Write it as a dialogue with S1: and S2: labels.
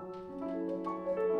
S1: Música